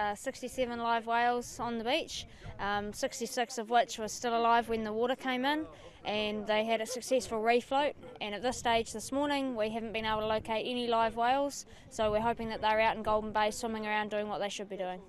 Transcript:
uh, 67 live whales on the beach, um, 66 of which were still alive when the water came in, and they had a successful refloat. And at this stage this morning, we haven't been able to locate any live whales, so we're hoping that they're out in Golden Bay swimming around doing what they should be doing.